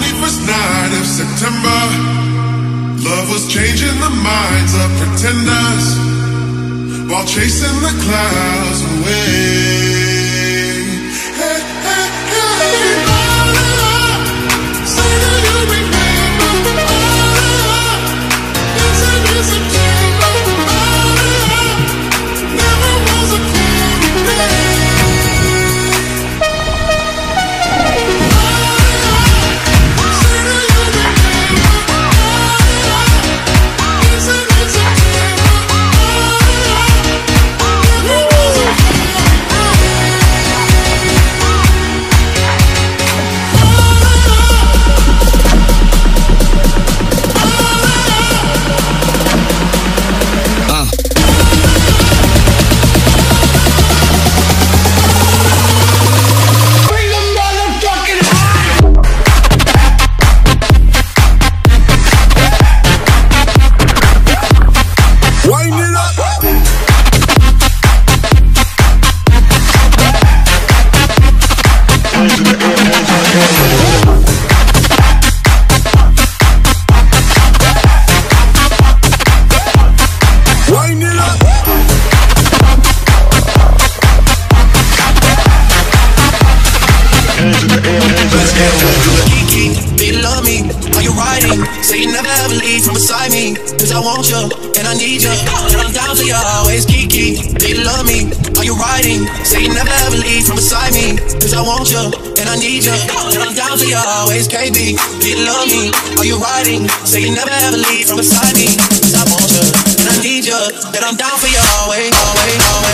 21st night of September. Love was changing the minds of pretenders while chasing the clouds away. Kiki, do you love me? Are you riding? Say you never ever leave from beside me. Cause I want you, and I need you. And I'm down for you always. Kiki, do you love me? Are you riding? Say you never ever leave from beside me. Cause I want you, and I need you. And I'm down for you always. KB, you love me? Are you riding? Say you never ever leave from beside me. Cause I want you, and I need you. And I'm down for you always, always, always.